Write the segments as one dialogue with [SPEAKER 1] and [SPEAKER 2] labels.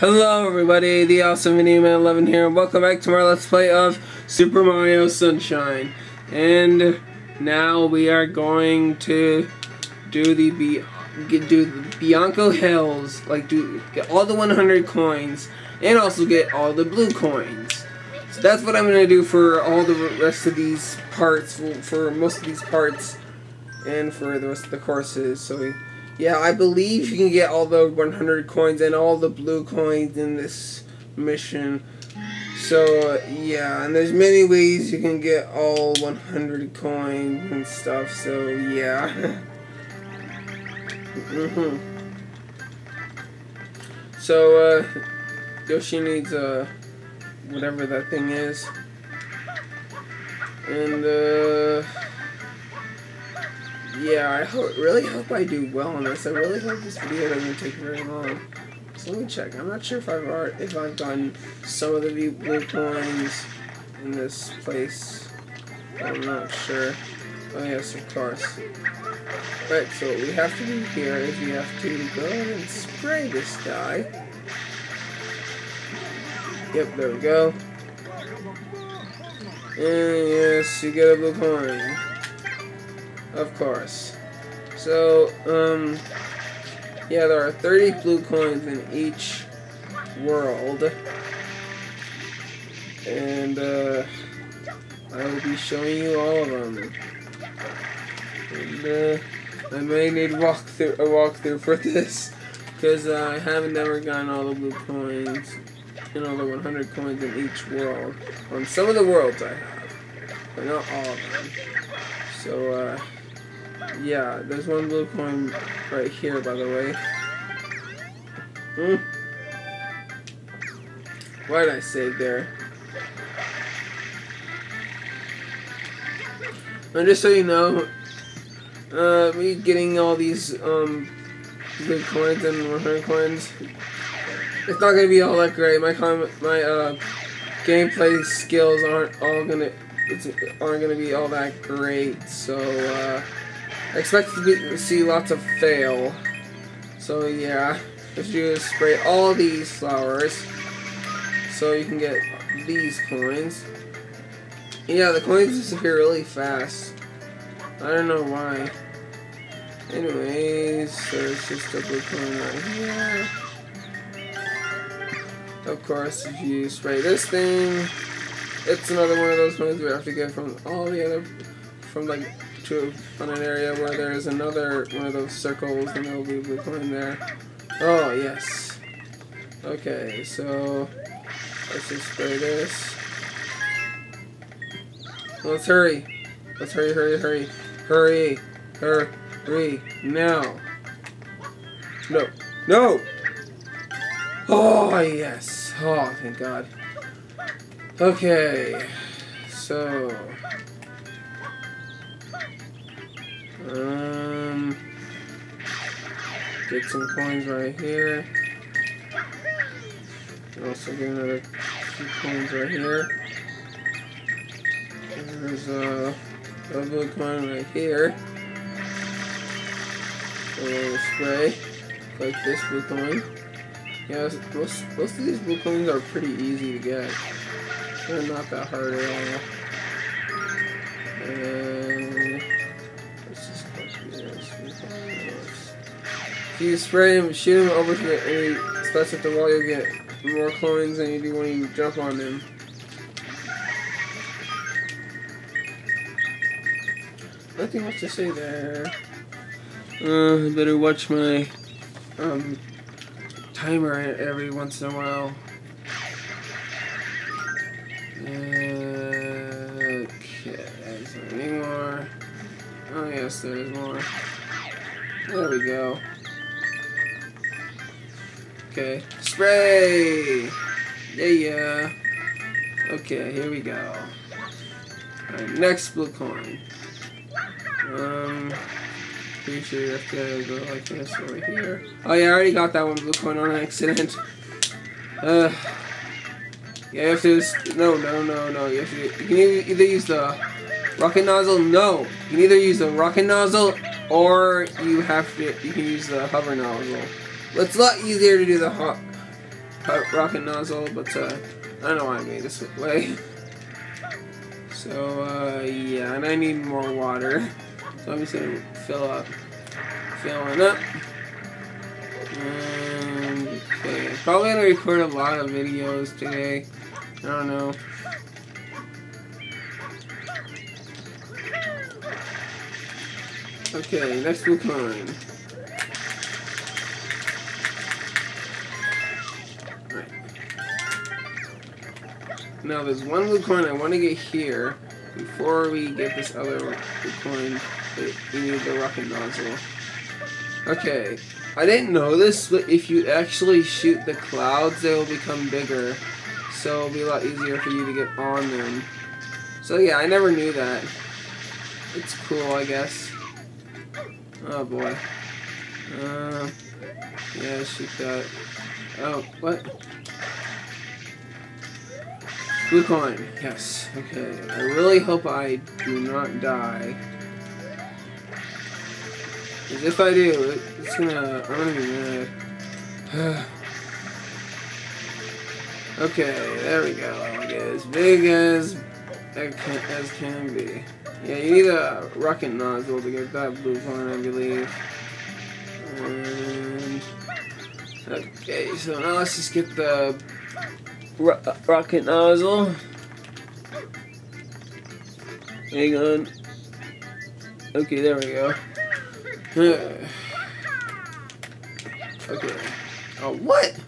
[SPEAKER 1] Hello everybody, the awesome Video Man 11 here, and welcome back to my Let's Play of Super Mario Sunshine. And now we are going to do the do the Bianco Hills, like do get all the 100 coins, and also get all the blue coins. So that's what I'm gonna do for all the rest of these parts, for most of these parts, and for the rest of the courses. So. We, yeah, I believe you can get all the 100 coins and all the blue coins in this mission. So, yeah, and there's many ways you can get all 100 coins and stuff, so yeah. mm -hmm. So, uh, Yoshi needs, uh, whatever that thing is. And, uh yeah, I really hope I do well on this. I really hope this video doesn't take very long. So let me check. I'm not sure if I've already, if I've gotten some of the blue coins in this place. I'm not sure. Oh yes, of course. Right, so what we have to do here is we have to go and spray this guy. Yep, there we go. And yes, you get a blue coin. Of course. So, um, yeah, there are 30 blue coins in each world. And, uh, I will be showing you all of them. And, uh, I may need walk through, a walkthrough for this. Because uh, I haven't ever gotten all the blue coins and all the 100 coins in each world. On some of the worlds I have, but not all of them. So, uh, yeah, there's one blue coin right here, by the way. Hmm. Why did I save there? And just so you know, uh, me getting all these, um, blue coins and 100 coins, it's not gonna be all that great. My my, uh, gameplay skills aren't all gonna, aren't gonna be all that great, so, uh, I expect to see lots of fail. So yeah, just you spray all these flowers so you can get these coins. Yeah, the coins disappear really fast. I don't know why. Anyways, there's just a blue coin right here. Of course, if you spray this thing, it's another one of those coins we have to get from all the other, from like to on an area where there is another one of those circles and there'll be coin there. Oh, yes. Okay, so let's just spray this. Let's hurry. Let's hurry, hurry, hurry. Hurry. Hurry. Now. No. No! Oh, yes. Oh, thank God. Okay. So... Um, get some coins right here. Also get another two coins right here. There's a, a blue coin right here. A little spray, like this blue coin. Yeah, most, most of these blue coins are pretty easy to get. They're not that hard at all. If you spray him, shoot him over to the, at the wall, you'll get more coins than you do when you jump on them. Nothing much to say there. Uh, I better watch my um, timer every once in a while. Okay, is there any more? Oh yes, there is more. There we go. Okay. Spray! Yeah. Okay, here we go. Alright, next blue coin. Um, pretty sure you have to go like this over here. Oh yeah, I already got that one blue coin on accident. Uh, yeah, you have to, no, no, no, no, you have to, you can either, either use the rocket nozzle, no, you can either use the rocket nozzle, or you have to, you can use the hover nozzle. It's a lot easier to do the hot rocket nozzle, but uh, I don't know why I made this way. So, uh, yeah, and I need more water. So I'm just gonna fill up. Filling up. And, okay, probably gonna record a lot of videos today. I don't know. Okay, next blue Now there's one blue coin I want to get here before we get this other blue coin. We need the rocket nozzle. Okay, I didn't know this, but if you actually shoot the clouds, they will become bigger. So it'll be a lot easier for you to get on them. So yeah, I never knew that. It's cool, I guess. Oh boy. Uh, yeah, shoot that. Oh, what? Blue coin. Yes. Okay. I really hope I do not die. Because if I do, it's gonna... I'm gonna be mad. okay, there we go. As big as as can be. Yeah, you need a rocket nozzle to get that blue coin, I believe. And... Okay, so now let's just get the ro rocket nozzle. Hang on. Okay, there we go. okay. Oh, what?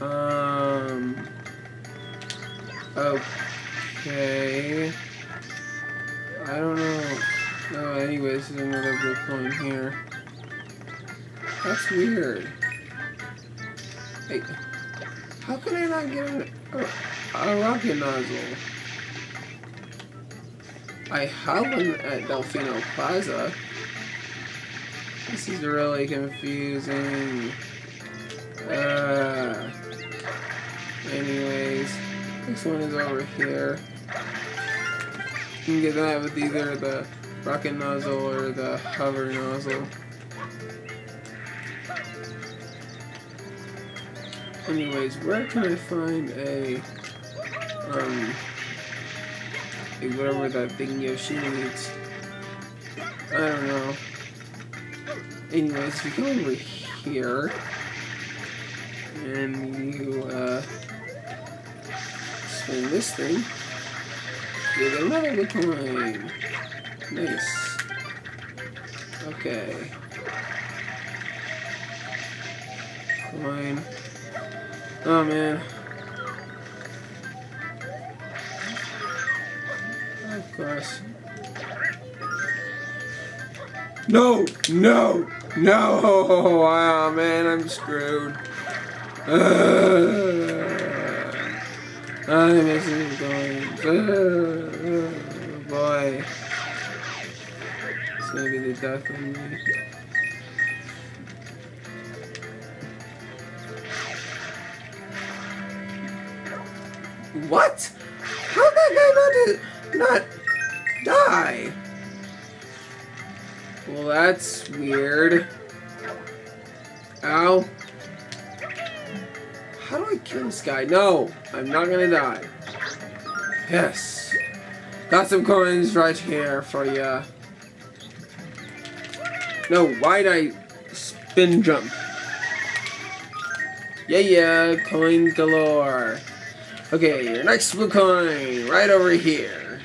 [SPEAKER 1] Um. Okay. I don't know. No, anyways, there's another blue coin here. That's weird. Hey, how can I not get a, a, a rocket nozzle? I have one at Delfino Plaza. This is really confusing. Uh, anyways, this one is over here. You can get that with either the rocket nozzle or the hover nozzle. Anyways, where can I find a, um, a whatever that thing Yoshi needs? I don't know. Anyways, you go over here, and you, uh, spin this thing, you get another coin. Nice. Okay. Coin. Oh man. Of course. No! No! No! Wow, man, I'm screwed. Uh, I'm missing going. Uh, boy. It's gonna be the death of me. What? How did that guy not, not die? Well, that's weird. Ow. How do I kill this guy? No, I'm not gonna die. Yes. Got some coins right here for ya. No, why'd I spin jump? Yeah, yeah, coin galore. Okay, your next blue coin, right over here.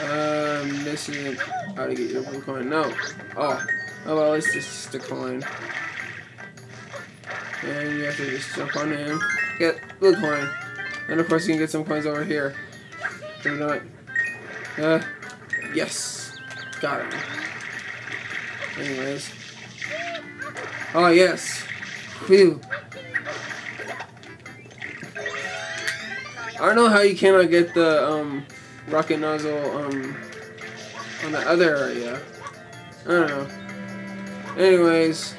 [SPEAKER 1] Um, this isn't how to get your blue coin. No. Oh. Oh well, it's just a coin. And you have to just jump on in. Get blue coin. And of course you can get some coins over here. Do not. Uh, yes. Got it. Anyways. Oh, yes. Phew. I don't know how you cannot get the um, rocket nozzle um, on the other area. I don't know. Anyways,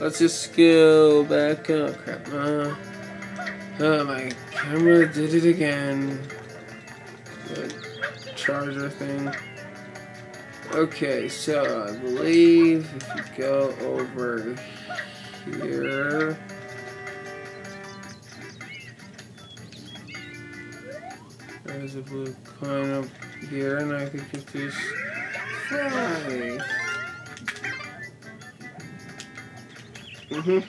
[SPEAKER 1] let's just go back up. Oh, crap. Uh, oh, my camera did it again. Good. charger thing. Okay, so I believe if you go over here. There's a blue coin up here, and I think it's just fly. Mm-hmm.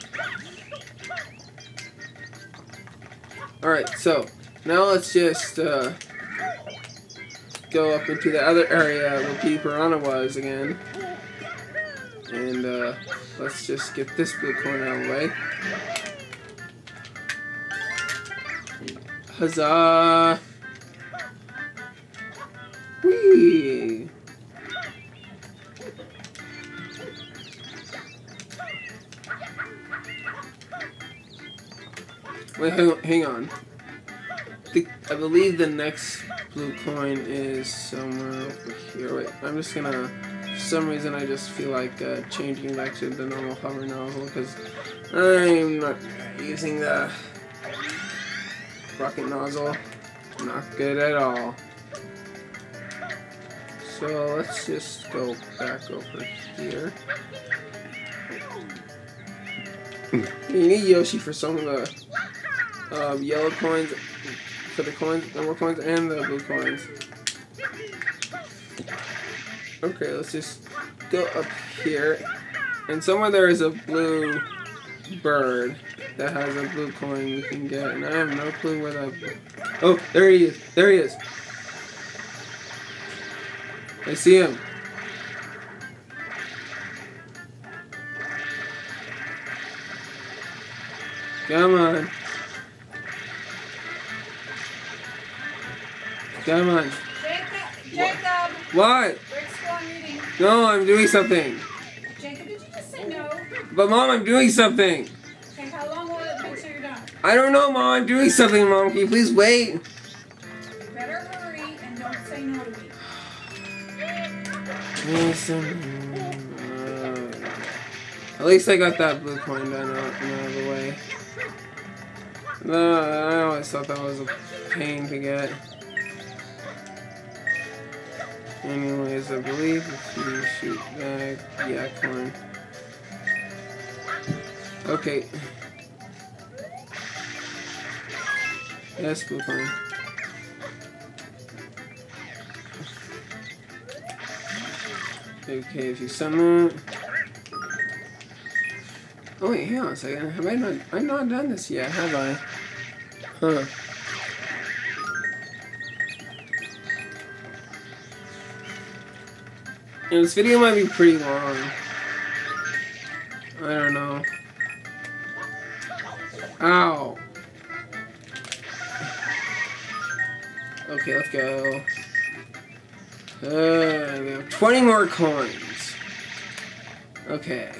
[SPEAKER 1] Alright, so now let's just uh, go up into the other area where P Piranha was again. And uh, let's just get this blue coin out of the way. Huzzah! Whee! Wait, hang on. I believe the next blue coin is somewhere over here. Wait, I'm just gonna. For some reason, I just feel like uh, changing back to the normal hover nozzle because I'm not using the rocket nozzle. Not good at all. So let's just go back over here. You need Yoshi for some of the um, yellow coins the coins, the more coins, and the blue coins. Okay, let's just go up here. And somewhere there is a blue bird that has a blue coin we can get. And I have no clue where that... Oh, there he is. There he is. I see him. Come on. Come on.
[SPEAKER 2] Jacob, Jacob.
[SPEAKER 1] What?
[SPEAKER 2] Rick's still meeting.
[SPEAKER 1] No, I'm doing something.
[SPEAKER 2] Jacob, did you just say no?
[SPEAKER 1] But mom, I'm doing something.
[SPEAKER 2] Okay, how long will it take till you're done?
[SPEAKER 1] I don't know, mom. I'm doing something, mom. Can you please wait?
[SPEAKER 2] You better hurry and don't say no to me.
[SPEAKER 1] Listen. Uh, at least I got that blue coin done out, out of the way. No, I always thought that was a pain to get. Anyways, I believe if you shoot that, yeah, coin. Okay. Yes, blue coin. Okay, if you summon. Oh wait, hang on a second. Have I not? I've not done this yet, have I? Huh. This video might be pretty long. I don't know. Ow. Okay, let's go. Uh, we have 20 more coins. Okay.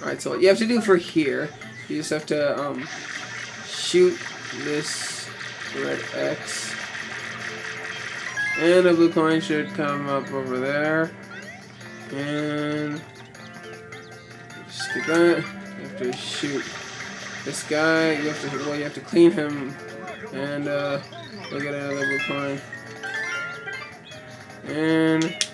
[SPEAKER 1] Alright, so what you have to do for here, you just have to, um, shoot this red X. And a blue coin should come up over there. And skip that. You have to shoot this guy. You have to well, you have to clean him, and uh, you'll get another blue coin. And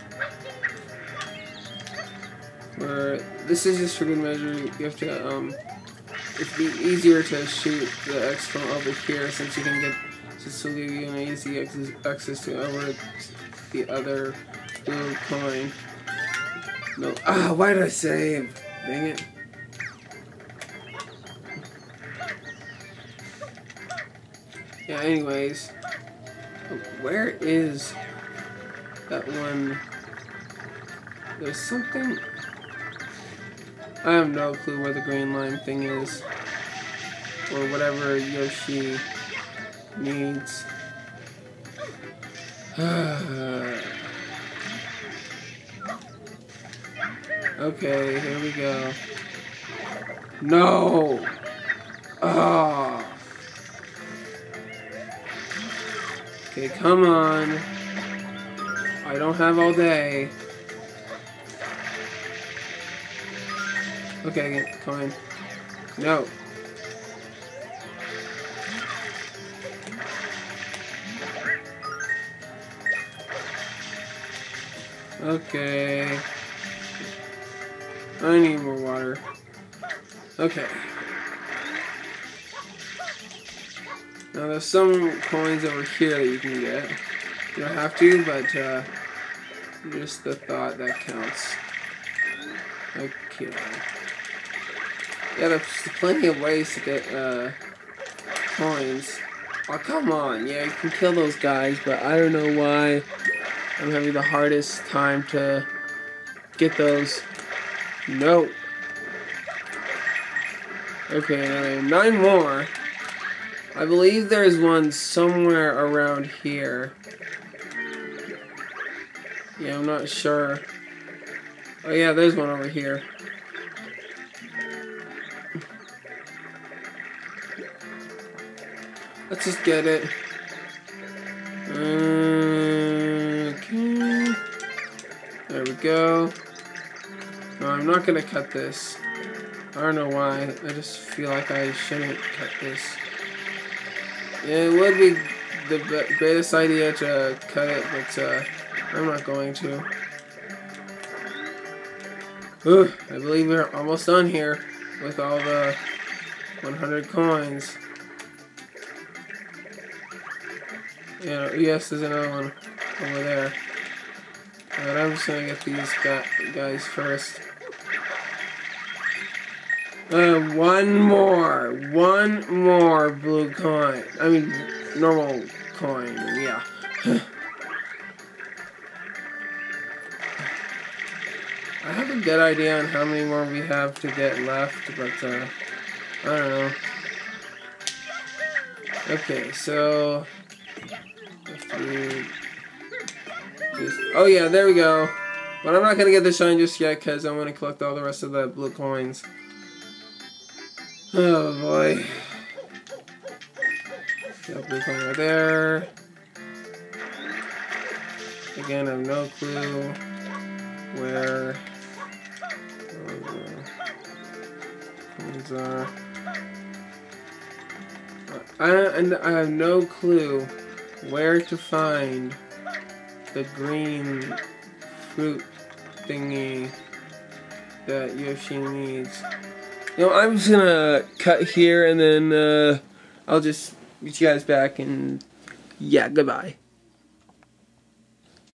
[SPEAKER 1] for this is just for good measure. You have to um, it'd be easier to shoot the X from over here since you can get this will give you an easy access to over the other blue coin. No. Ah, why did I save? Dang it. Yeah, anyways. Where is that one? There's something... I have no clue where the green line thing is. Or whatever Yoshi needs. Okay, here we go. No! Oh. Okay, come on. I don't have all day. Okay, come on. No. Okay. I need more water. Okay. Now there's some coins over here that you can get. You don't have to, but uh, just the thought that counts. Okay. Yeah, there's plenty of ways to get uh, coins. Oh, come on. Yeah, you can kill those guys, but I don't know why I'm having the hardest time to get those. No. Okay, nine more. I believe there's one somewhere around here. Yeah, I'm not sure. Oh yeah, there's one over here. Let's just get it. Uh, okay. There we go. No, I'm not gonna cut this. I don't know why. I just feel like I shouldn't cut this. It would be the greatest idea to cut it, but uh, I'm not going to. Ooh, I believe we're almost done here with all the 100 coins. Yeah, yes, there's another one over there. But I'm just gonna get these guys first. Uh, one more. One more blue coin. I mean, normal coin. Yeah. I have a good idea on how many more we have to get left, but, uh, I don't know. Okay, so... Just, oh yeah, there we go. But I'm not to get the shine just yet, because I want to collect all the rest of the blue coins. Oh boy. Got blue right there. Again, I have no clue where those are. I, and I have no clue where to find the green fruit thingy that Yoshi needs. You know, I'm just gonna cut here and then uh, I'll just get you guys back and yeah, goodbye.